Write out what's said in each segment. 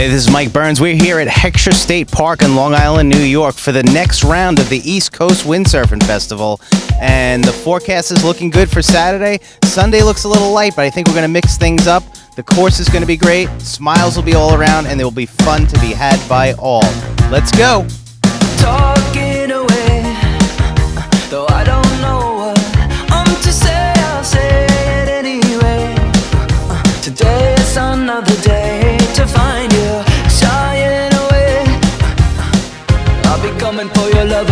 Hey, this is Mike Burns. We're here at Heckscher State Park in Long Island, New York for the next round of the East Coast Windsurfing Festival. And the forecast is looking good for Saturday. Sunday looks a little light, but I think we're going to mix things up. The course is going to be great, smiles will be all around, and there will be fun to be had by all. Let's go! Coming for your love,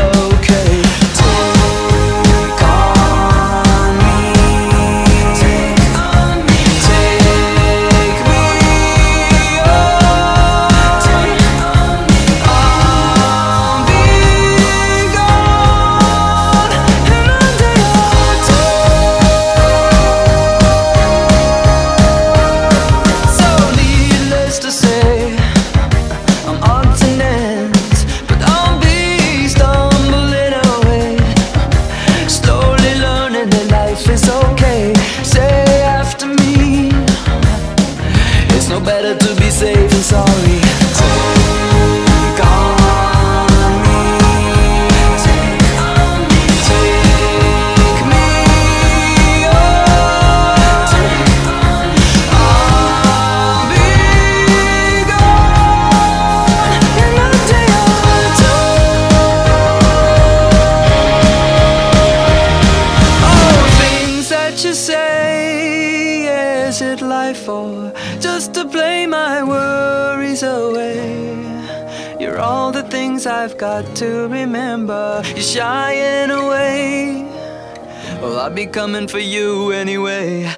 sorry. Is it life or just to play my worries away? You're all the things I've got to remember. You're shying away. Well, I'll be coming for you anyway.